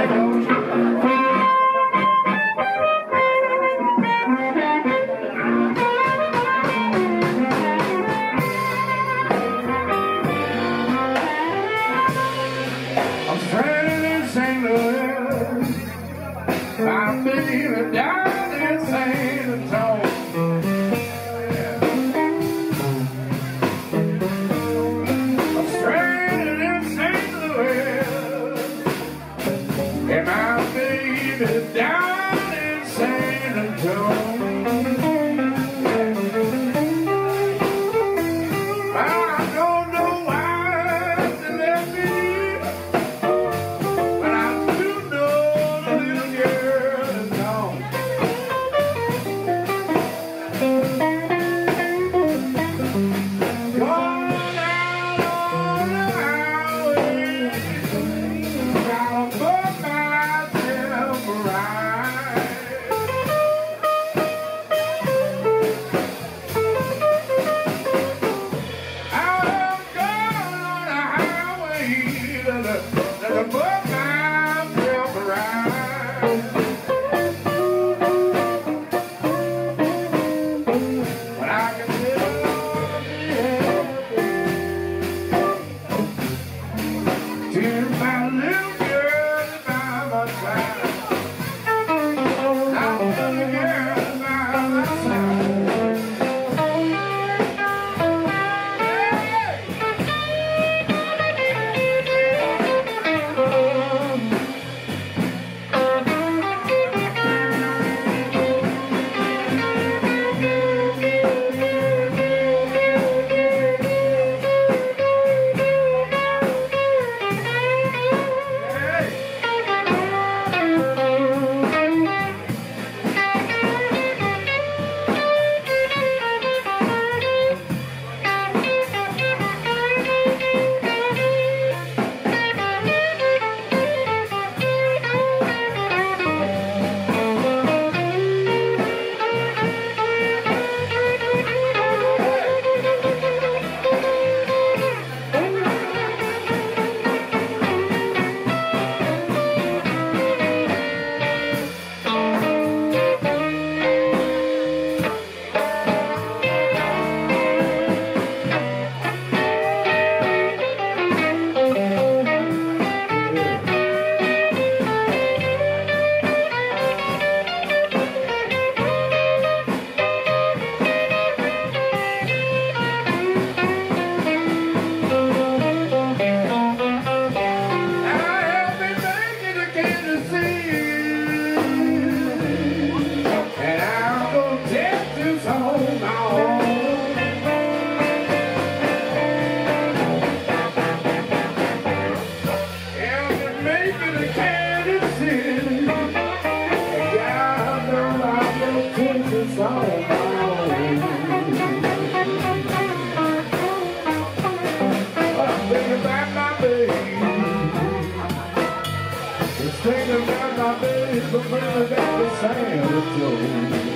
I don't know. If I live alone.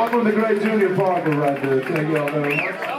One from the great Junior Parker right there. Thank y'all very much.